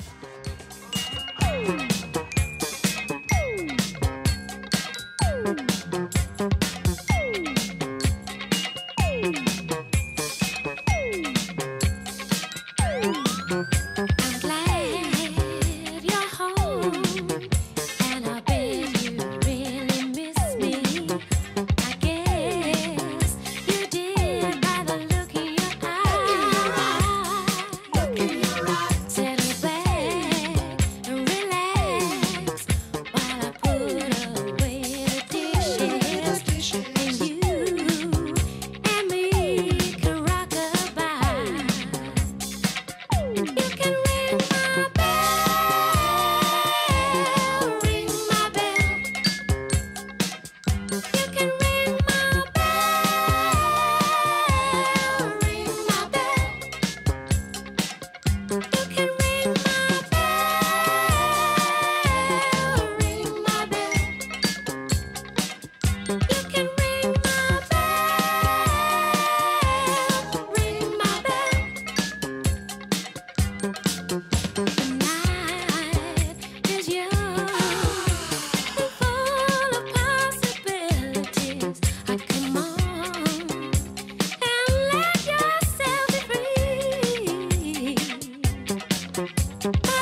Stay Bye.